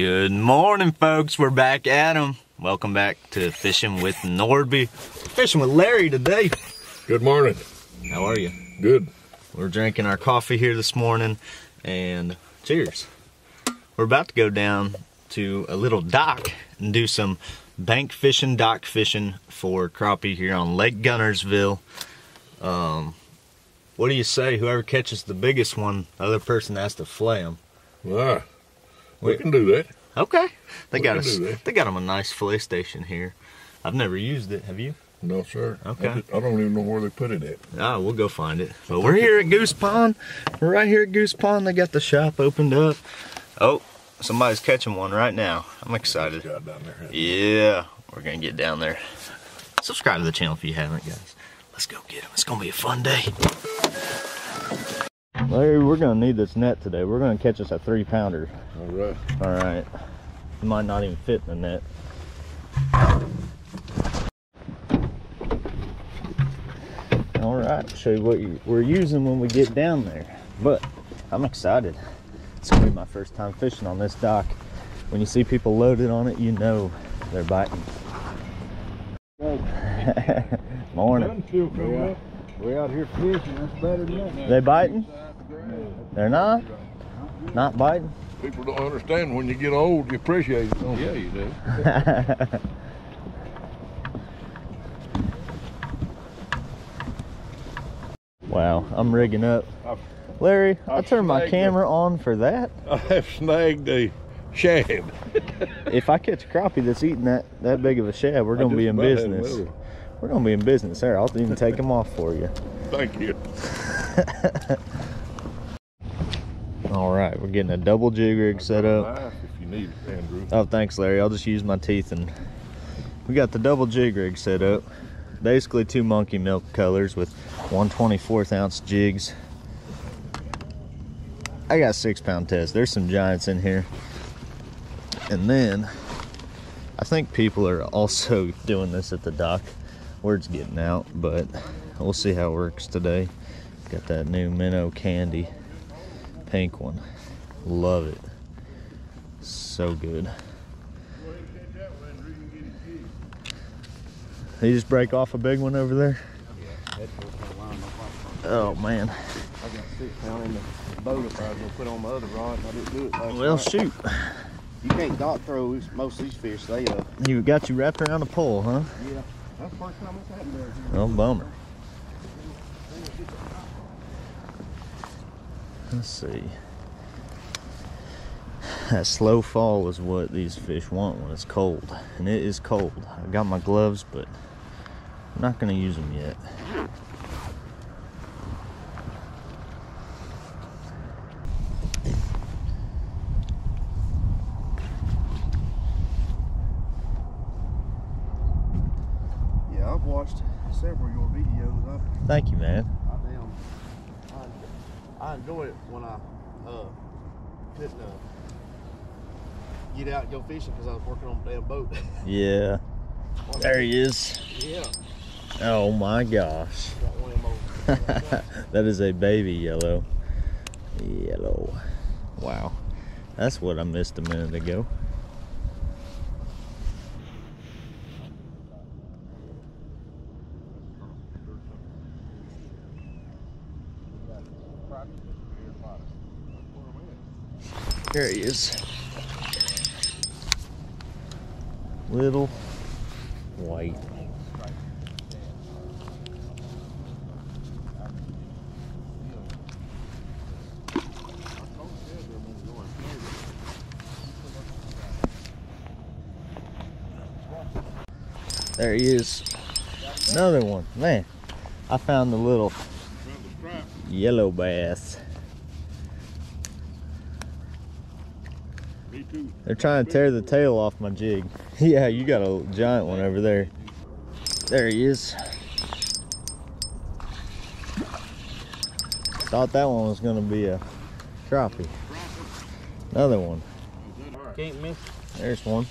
Good morning, folks. We're back at 'em. Welcome back to Fishing with Nordbye. Fishing with Larry today. Good morning. How are you? Good. We're drinking our coffee here this morning, and cheers. We're about to go down to a little dock and do some bank fishing, dock fishing for crappie here on Lake Guntersville. Um, what do you say? Whoever catches the biggest one, the other person has to flay them. Ah, we Wait. can do that. Okay. They We got us. They got them a nice fillet station here. I've never used it. Have you? No, sir. Okay. I, just- I don't even know where they put it at. Ah, we'll go find it. But we're here at Goose Pond. We're right here at Goose Pond. They got the shop opened up. Oh, somebody's catching one right now. I'm excited. Down there. Yeah, we're gonna get down there. Subscribe to the channel if you haven't, guys. Let's go get him. It's gonna be a fun day. Larry, we're gonna need this net today. We're gonna catch us a three pounder. All right. All right. It might not even fit in the net. All right, show you what you, we're using when we get down there. But I'm excited. It's gonna be my first time fishing on this dock. When you see people loaded on it, you know they're biting. Morning. still coming up. We're out here fishing, that's better than that. They biting? They're not? Not biting? People don't understand when you get old, you appreciate it. Don't Yeah, you do. wow, I'm rigging up. I've- Larry, I I've turned my snagged camera on for that. I have snagged a shad. If I catch a crappie that's eating that, that big of a shad, we're gonna be in business. We're gonna be in business there. I'll even take them off for you. Thank you. All right, we're getting a double jig rig set up. If you need it, Andrew. Oh, thanks, Larry. I'll just use my teeth and we got the double jig rig set up. Basically two monkey milk colors with 124th ounce jigs. I got six pound test. There's some giants in here. And then I think people are also doing this at the dock. Word's getting out, but we'll see how it works today. Got that new minnow candy pink one. Love it. So good. He just break off a big one over there? Oh man. I got six pound in the boat if I was gonna put on my other rod I didn't do it Well night. shoot. You can't dot throw most of these fish, they uh You got you wrapped around a pole, huh? yeah. That's the first time it's happened there. Oh bummer. Let's see. That slow fall is what these fish want when it's cold. And it is cold. I got my gloves, but I'm not gonna use them yet. Yeah, I've watched several of your videos. Thank you, man. I damn I, I enjoy it when I uh couldn't uh get out and go fishing because I was working on the damn boat. Yeah. There he is. yeah. Oh my gosh. Got one of them old- that is a baby yellow. Yellow. Wow. That's what I missed a minute ago. There he is. Little white. There he is. Another one. Man, I found the little yellow bass. Me too. They're trying to tear the tail off my jig. yeah, you got a giant one over there. There he is. Thought that one was gonna be a crappie. Another one. Can't miss. There's one.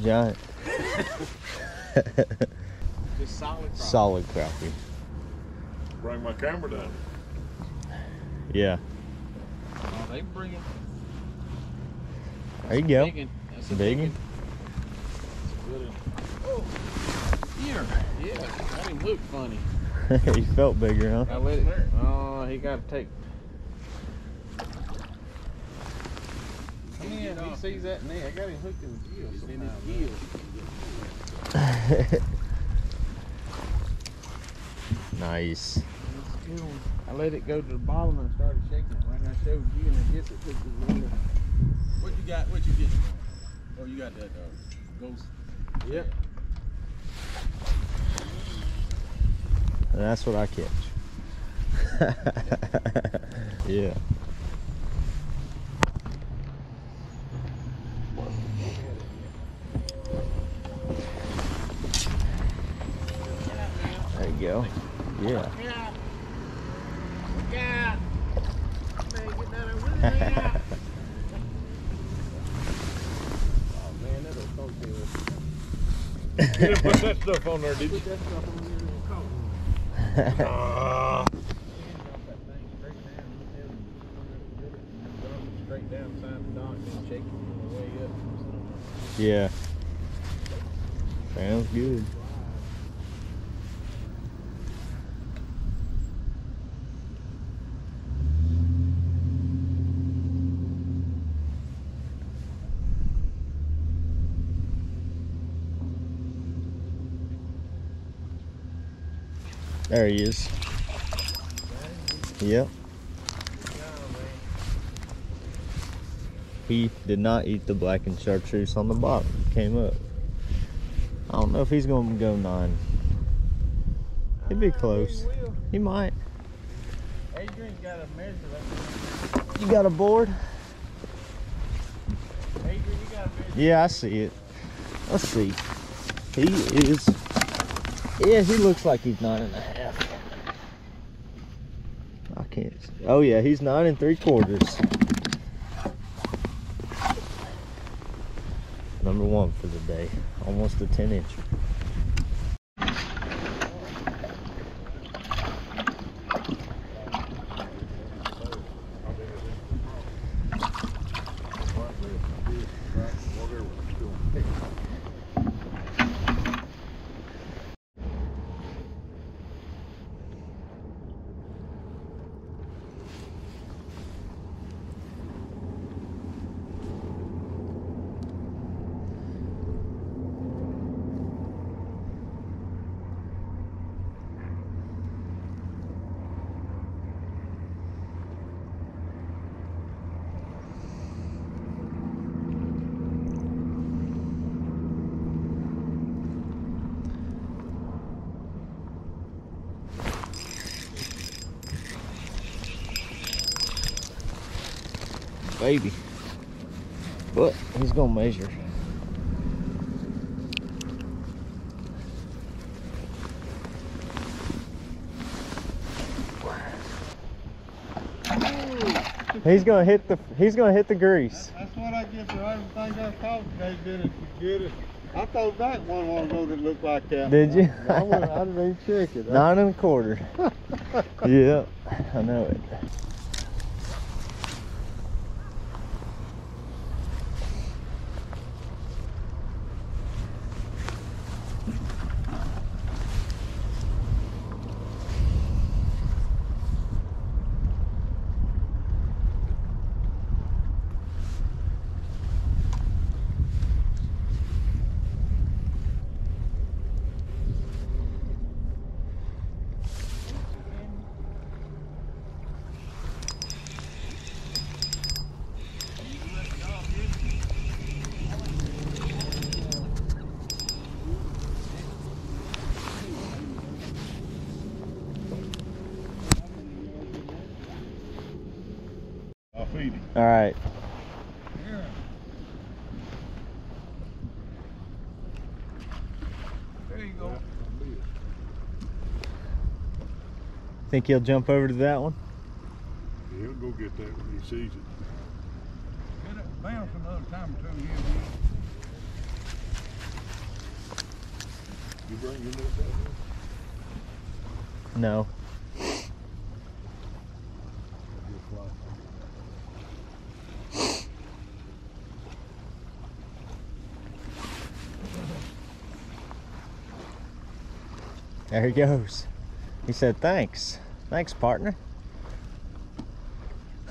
Giant. Just solid. Solid crappie. Bring my camera down. Yeah. Oh, they bring it. There you go. Big one. That's a Big big one. one. Oh, here. Yeah, that didn't look funny. he felt bigger, huh? I let it. Oh, he got to take. Come in. He sees that net. I got him hooked in the gill. He's in his gill. nice. I let it go to the bottom and I started shaking it. Right, and I showed you, and I guess it took the water. What you got? What you getting? Oh, you got that uh, ghost. Yep. And that's what I catch. yeah. There you go. Yeah. Yeah. Yeah. Man, get down there with it. Yeah. oh man, that'll coat put that stuff on there, did you? That stuff on there in the coat. Ah, Straight down beside the dock and shake it on the way up. yeah. Sounds good. There he is. Yep. He did not eat the blackened chartreuse on the bottom. He came up. I don't know if he's going to go nine. He'd be close. He might. Adrian got a measure. You got a board? Adrian, you got a measure. Yeah, I see it. Let's see. He is. Yeah, he looks like he's nine and a half. I can't. Oh yeah, he's nine and three quarters. Number one for the day. Almost a ten inch. Baby. But he's gonna measure. He's gonna hit the he's gonna hit the grease. That's what I get for everything I thought they did it. Get it. I thought back one ago that looked like that. Did you? I, went, I didn't even check it. Nine and a quarter. yeah, I know it. I'll feed him. All right. There you go. Think he'll jump over to that one? He'll go get that when he sees it. Get it bounce another time or two here. You bring your net down No. there? He'll There he goes. He said, thanks. Thanks, partner.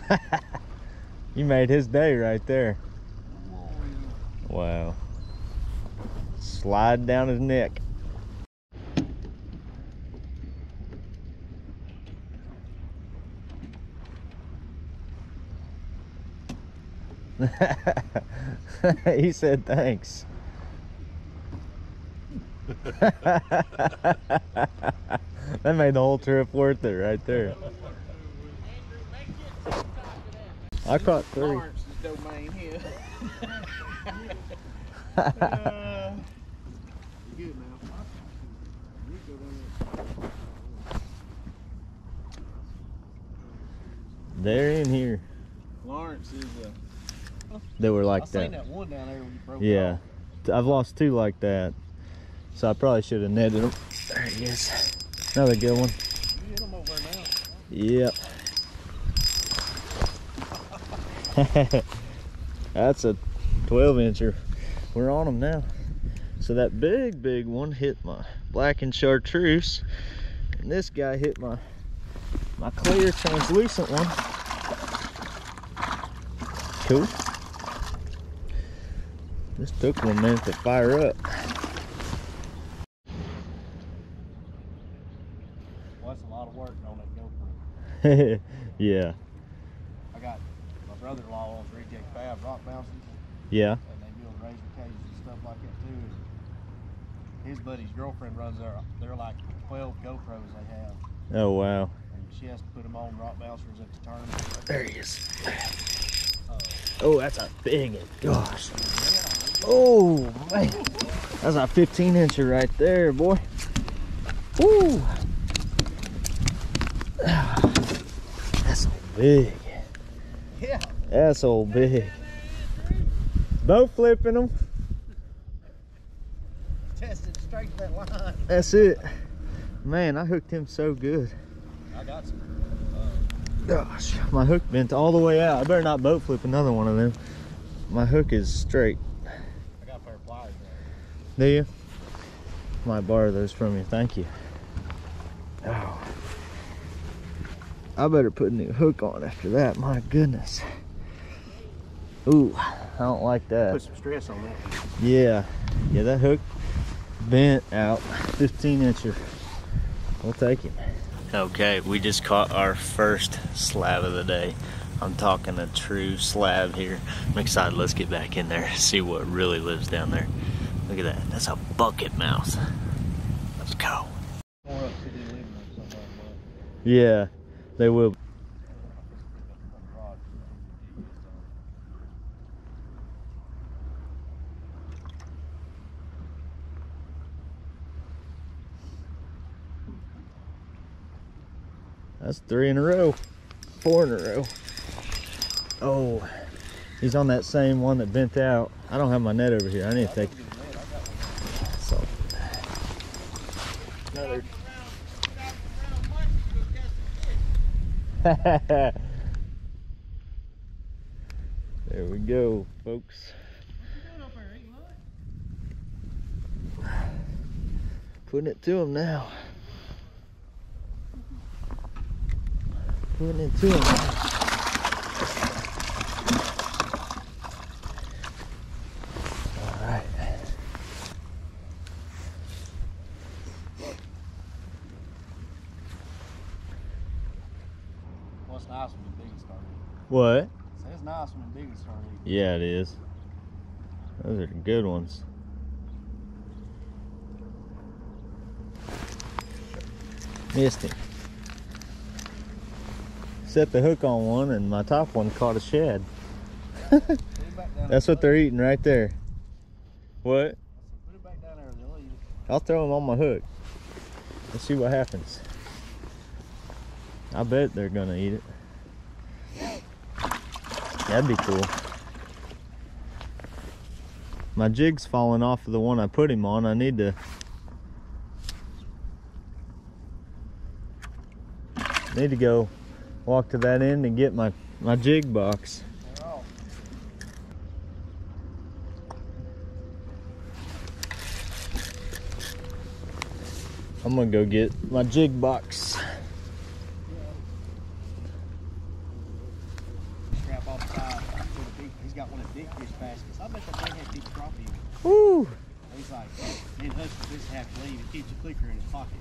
you made his day right there. Wow. Slide down his neck. he said thanks. that made the whole trip worth it right there. I caught three. Lawrence's domain here. Good now. You go down They're in here. Lawrence is uh, They were I like seen that. that one down there when you broke Yeah. off. I've lost two like that. So I probably should have netted them. There he is. Another good one. You hit him over there now. Yep. That's a 12 incher. We're on them now. So that big, big one hit my black and chartreuse. And this guy hit my my clear translucent one. Cool. This took one minute to fire up. Well, that's a lot of work on that GoPro. yeah. I got my brother-in-law owns Reject Fab rock bounces, Yeah. and they build razor cages and stuff like that too. And his buddy's girlfriend runs their, they're like 12 GoPros they have, Oh wow. and she has to put them on rock bouncers at the tournament. There he is. Uh, oh, that's a big one. Gosh. Oh, man. That's a 15 incher right there, boy. Woo. That's so big. Yeah. That's so big. Boat flipping them. Tested straight that line. That's it. Man, I hooked him so good. I got some. Gosh, my hook bent all the way out. I better not boat flip another one of them. My hook is straight. I got a pair of pliers there. Do you? Might borrow those from you. Thank you. Oh. I better put a new hook on after that. My goodness. Ooh, I don't like that. Put some stress on that. Yeah. Yeah, that hook bent out. 15 incher. We'll take it. Okay, we just caught our first slab of the day. I'm talking a true slab here. I'm excited. Let's get back in there, see what really lives down there. Look at that. That's a bucket mouth. Let's go. More up to the living room somewhere. Yeah, they will. That's three in a row. Four in a row. Oh, he's on that same one that bent out. I don't have my net over here. I need to take. So. Another. there we go, folks. Putting it to him now. Putting it to him. What's nice when the biggest started? What? Say it's nice when the biggest started. Yeah, it is. Those are the good ones. Missed it. Set the hook on one and my top one caught a shad. Put it back down That's what they're eating right there. What? Put it back down there. They'll eat. I'll throw them on my hook. Let's see what happens. I bet they're gonna eat it. That'd be cool. My jig's falling off of the one I put him on. I need to. Need to go walk to that end and get my, my jig box. I'm gonna go get my jig box. Strap off the side. Put a big, he's got one of the big fish baskets. I bet that thing had big crappie in it. Woo! He's like, me and Husky just have to leave. He keeps a clicker in his pocket.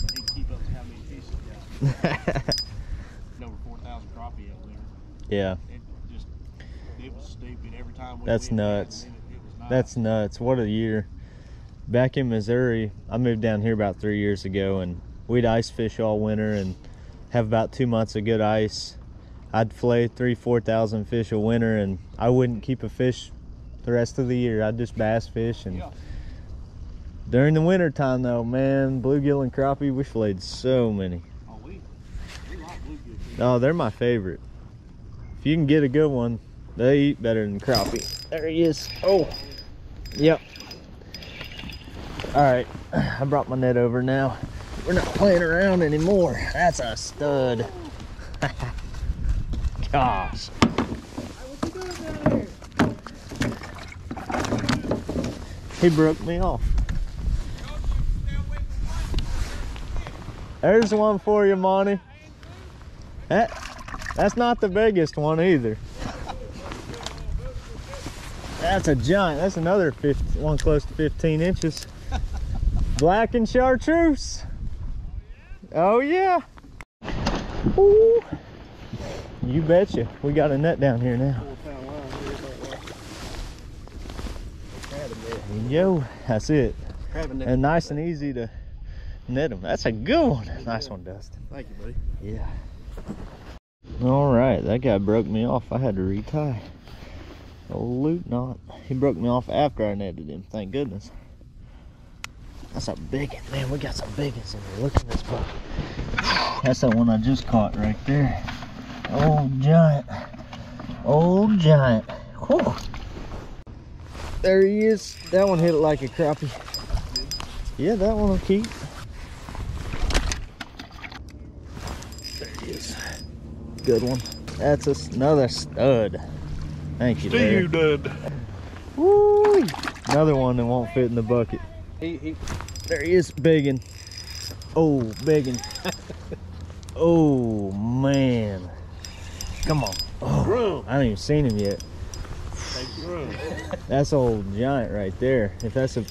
So he can keep up with how many fish he's got. Over 4,000 crappie up there. yeah, It just, it was stupid every time we That's nuts. that's nuts. What a year. Back in Missouri, I moved down here about three years ago and we'd ice fish all winter and have about two months of good ice. I'd flay three, four thousand fish a winter and I wouldn't keep a fish the rest of the year. I'd just bass fish and during the winter time though, man, bluegill and crappie, we flayed so many. Oh, they're my favorite. If you can get a good one, they eat better than crappie. There he is. Oh, yep. All right, I brought my net over now. We're not playing around anymore. That's a stud. Gosh. He broke me off. There's one for you, Monty. That, that's not the biggest one either. That's a giant. That's another 50, one close to 15 inches. Black and chartreuse. Oh yeah. Ooh. You betcha. We got a net down here now. You. That's it. And nice and easy to net them. That's a good one. Nice one, Dustin. Thank you, buddy. Yeah. All right, that guy broke me off. I had to retie. Loot knot. He broke me off after I netted him. Thank goodness. That's a big one, man. We got some big ones in here. Look at this bucket. That's that one I just caught right there. Old giant. Old giant. Whew. There he is. That one hit it like a crappie. Yeah, that one will keep. There he is. Good one. That's another stud. Thank you, See Larry. you, Dud. Woo! Another one that won't fit in the bucket. He, he, There he is, begging. Oh, begging. oh man. Come on. Oh, I haven't even seen him yet. That's old giant right there. If that's a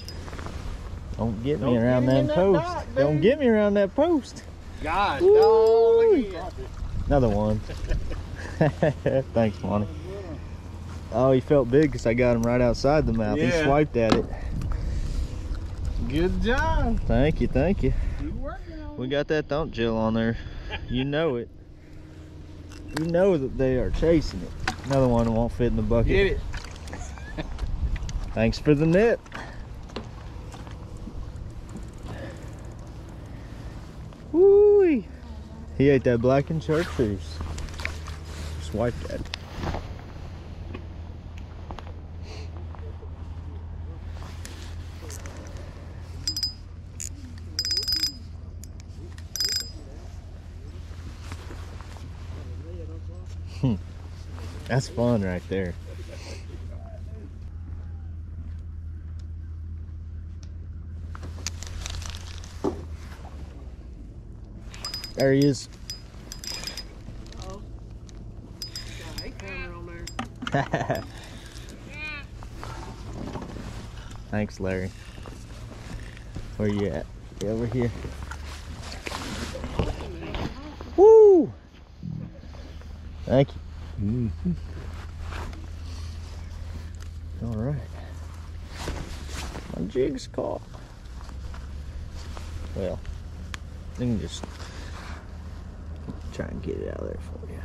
don't get me Don't around get him in that that post. dock, don't get me around that post. gosh, Woo. golly. Another one. Thanks, Monty. Oh, he felt big because I got him right outside the mouth. He swiped at it. Good job. Thank you, thank you. You working on We got that thump gel on there. You know it. You know that they are chasing it. Another one won't fit in the bucket. Get it. Thanks for the net. Woo! He ate that black and chartreuse. Swiped at it. Hmm. That's fun right there. There he is. Thanks, Larry. Where you at? Over here. Woo! Thank you. Mm-hmm. All right. My jig's caught. Well, I can just try and get it out of there for you.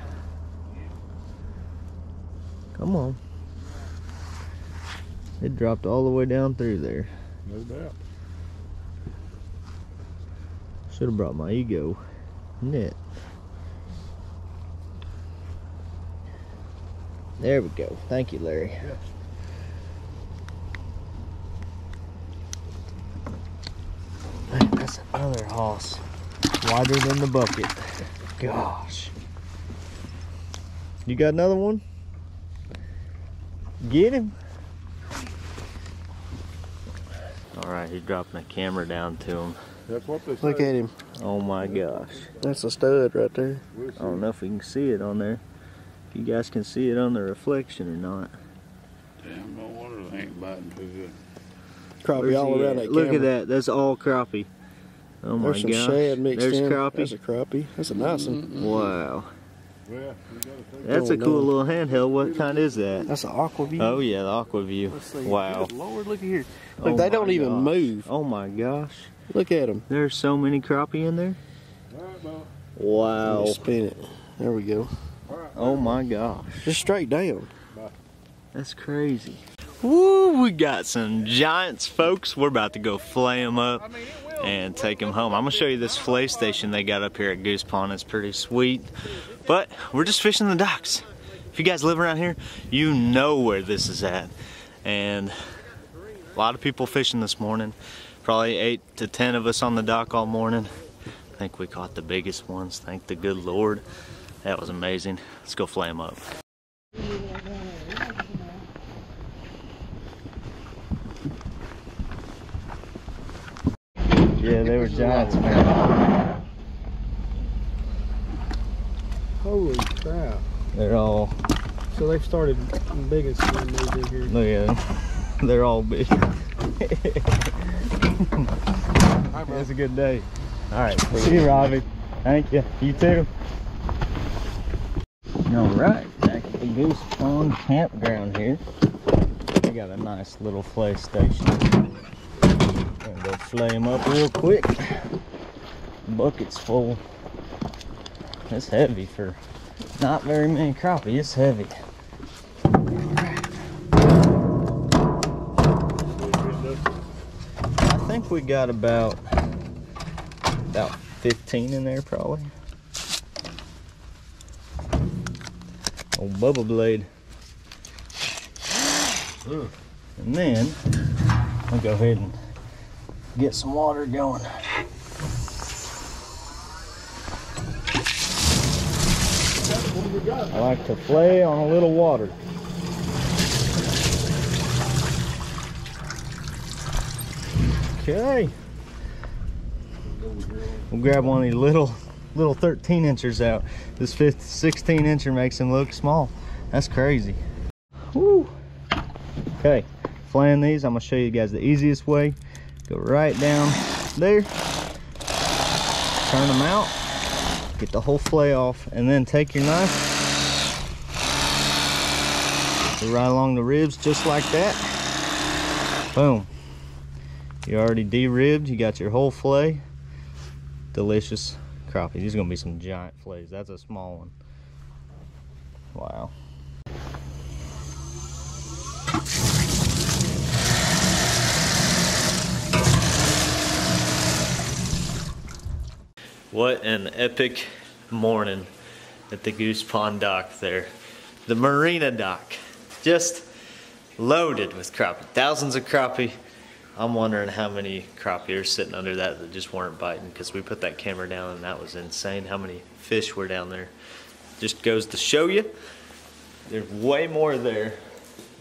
Come on. It dropped all the way down through there. No doubt. Should have brought my ego net. There we go. Thank you, Larry. Man, that's another hoss. Wider than the bucket. Gosh. You got another one? Get him. All All right, he's dropping a camera down to him. That's what they say. Look at him. Oh my gosh. That's a stud right there. I don't know if you can see it on there. If you guys can see it on the reflection or not. Damn, no wonder they ain't biting too good. Crappie Where's all around at? that Look camera. at that. That's all crappie. Oh my There's some gosh. shad mixed There's in. crappie. That's a crappie. That's a nice one. Wow. Well, you That's a cool little handheld. What kind is that? That's an Aqua-Vu. Oh yeah, the Aqua-Vu. Wow. Good Lord, look at here. Oh they don't even move. Oh my gosh. Look at them. There's so many crappie in there. All right, Bo. Wow. Spin it. There we go. Oh my gosh. Just straight down. That's crazy. Woo, we got some giants, folks. We're about to go flay them up and take them home. I'm gonna show you this flay station they got up here at Goose Pond. It's pretty sweet. But we're just fishing the docks. If you guys live around here, you know where this is at. And a lot of people fishing this morning. Probably eight to 10 of us on the dock all morning. I think we caught the biggest ones. Thank the good Lord. That was amazing. Let's go flame them up. Yeah, they were giants, man. Holy crap. They're all, So they've started big and small moved in here. look at them. They're all big. it's a good day. All right, see you, Robbie. Thank you. You too. All right, back at the Goose Pond campground here. We got a nice little flay station. Gonna go flay them up real quick. Bucket's full. It's heavy for not very many crappie. It's heavy. I think we got about about 15 in there probably. Old bubble Blade. And then I'll go ahead and get some water going. I like to play on a little water. Okay. We'll grab one of these little little 13 inchers out. This fifth 16 incher makes them look small. That's crazy. Woo. Okay, flaying these, I'm gonna show you guys the easiest way. Go right down there, turn them out, get the whole flay off, and then take your knife, go right along the ribs just like that. Boom. You already de-ribbed, you got your whole flay. Delicious crappie. These are gonna be some giant flays. That's a small one. Wow. What an epic morning at the Goose Pond dock there. The marina dock. Just loaded with crappie. Thousands of crappie. I'm wondering how many crappie are sitting under that that just weren't biting because we put that camera down and that was insane how many fish were down there. Just goes to show you there's way more there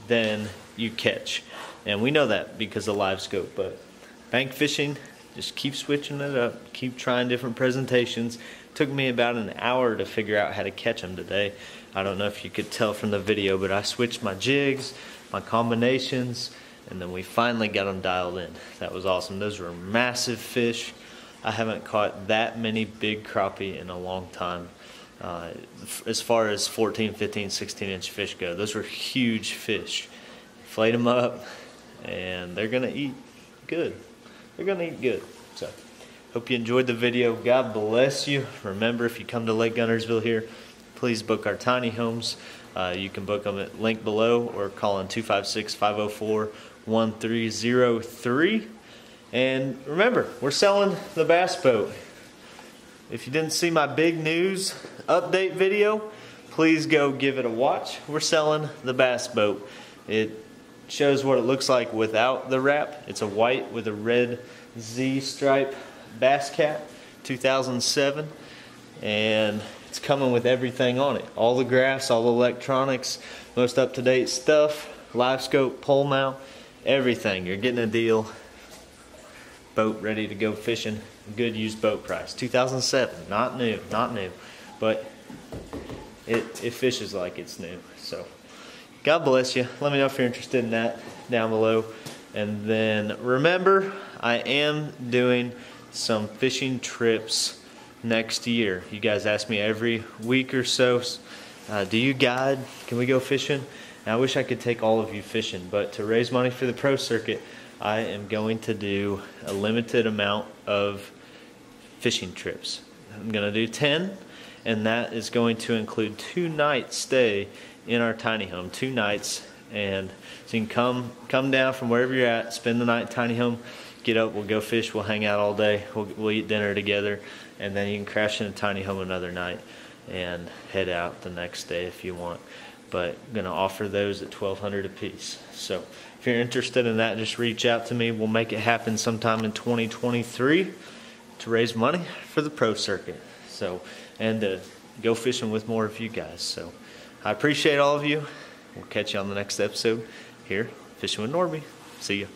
than you catch. And we know that because of live scope, but bank fishing, just keep switching it up, keep trying different presentations. Took me about an hour to figure out how to catch them today. I don't know if you could tell from the video, but I switched my jigs, my combinations, and then we finally got them dialed in. That was awesome. Those were massive fish. I haven't caught that many big crappie in a long time. Uh, as far as 14, 15, 16 inch fish go, those were huge fish. Flayed them up, and they're gonna eat good. They're gonna eat good. So, hope you enjoyed the video. God bless you. Remember, if you come to Lake Guntersville here, please book our tiny homes. Uh, you can book them at link below or call in 256 504 1303. And remember, we're selling the bass boat. If you didn't see my big news update video, please go give it a watch. We're selling the bass boat. It shows what it looks like without the wrap. It's a white with a red Z stripe Bass Cat, 2007. And it's coming with everything on it. All the graphs, all the electronics, most up-to-date stuff, live scope, pole mount, everything. You're getting a deal boat ready to go fishing. Good used boat price. 2007, not new, not new, but it, it fishes like it's new. So God bless you. Let me know if you're interested in that down below. And then remember, I am doing some fishing trips next year. You guys ask me every week or so, uh, do you guide? Can we go fishing? And I wish I could take all of you fishing, but to raise money for the pro circuit, I am going to do a limited amount of fishing trips. I'm going to do 10, and that is going to include two nights stay in our tiny home, two nights. And so you can come come down from wherever you're at, spend the night in tiny home, get up, we'll go fish, we'll hang out all day, we'll, we'll eat dinner together, and then you can crash in a tiny home another night and head out the next day if you want. But going to offer those at 1200 a piece. So if you're interested in that, just reach out to me. We'll make it happen sometime in 2023 to raise money for the pro circuit. So and to go fishing with more of you guys. So I appreciate all of you. We'll catch you on the next episode here, Fishing with Nordbye. See you.